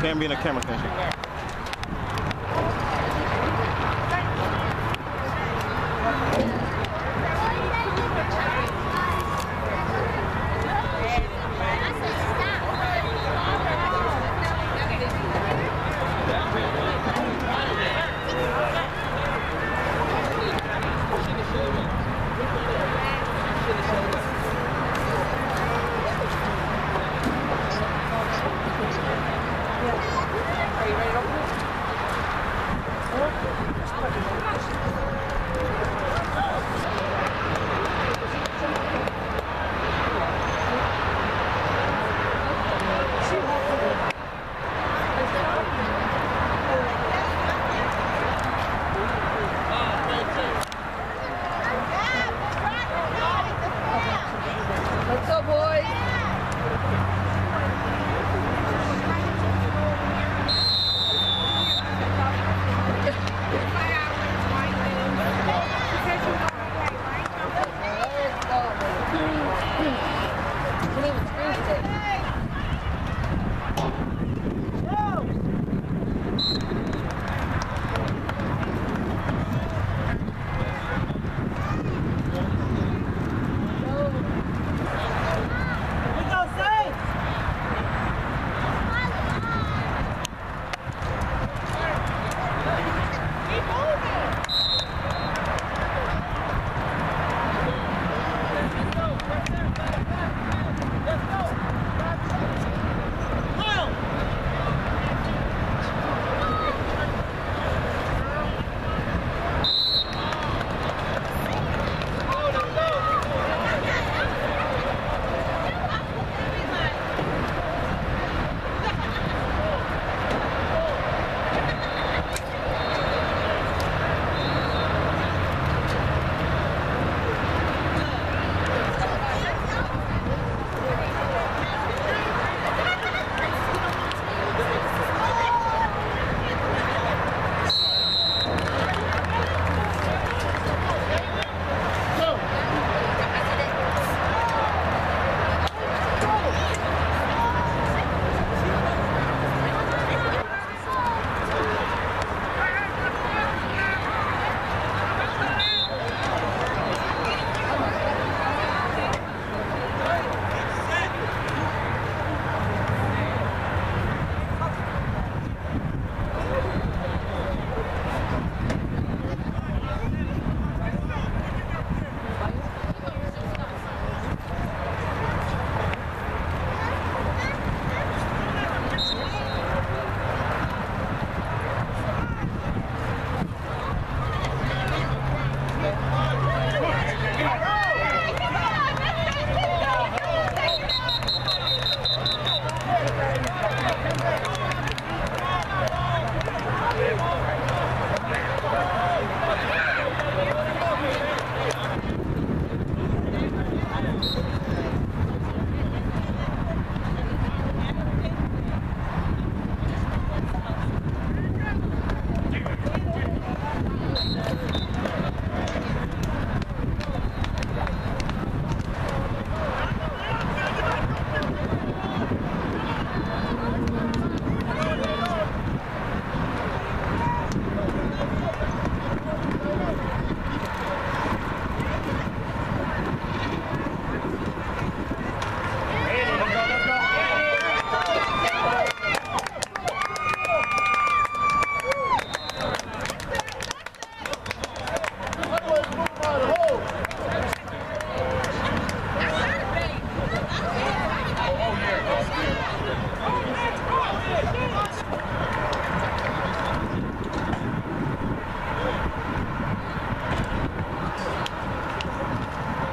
Can't be in the camera, can she?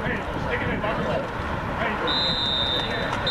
Hey, stick it in, buckle. Hey.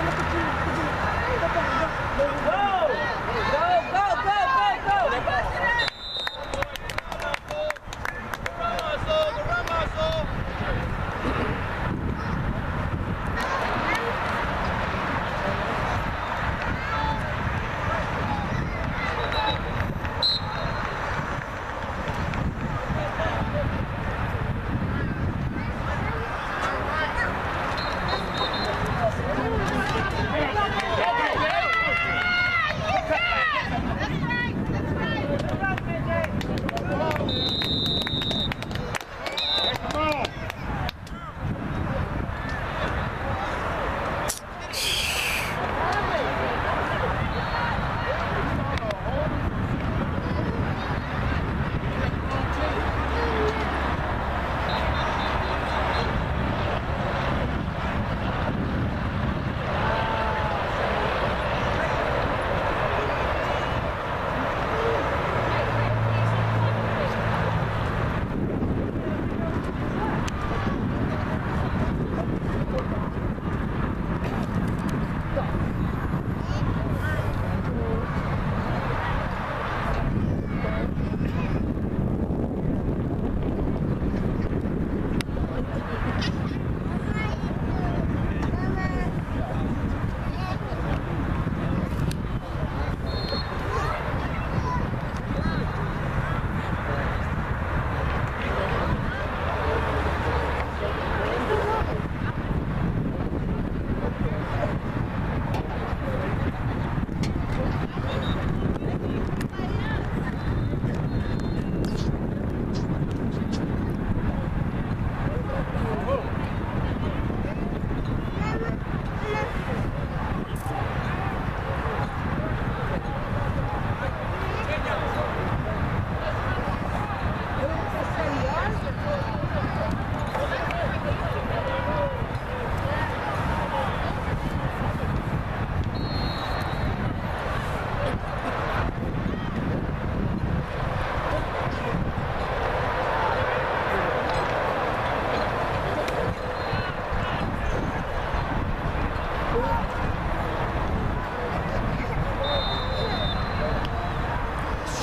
Vamos,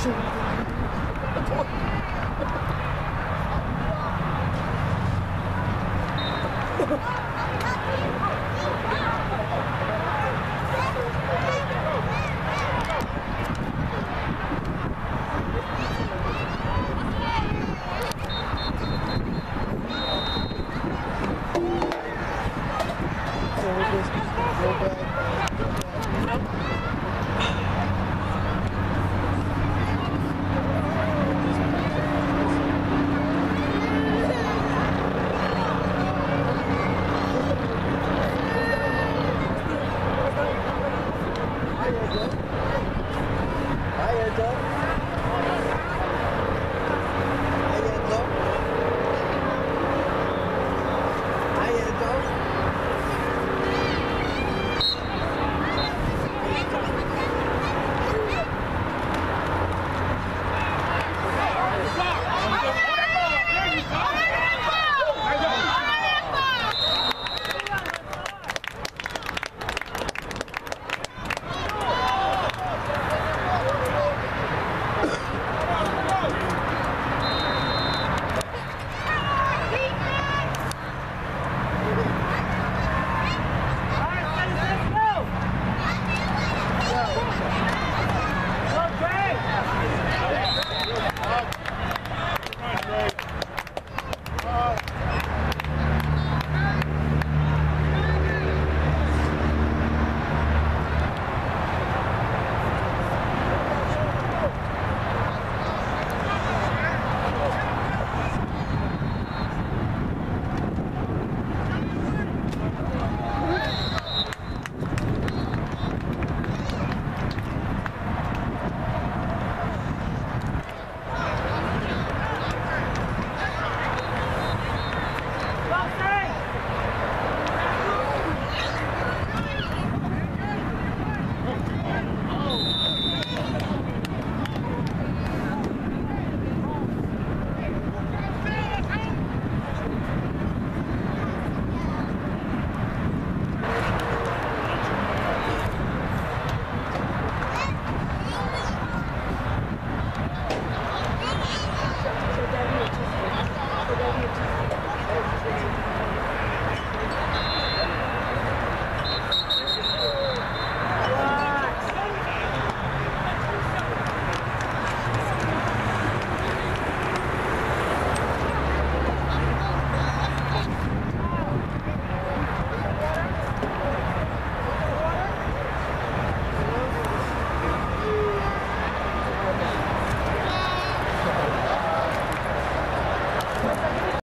Two.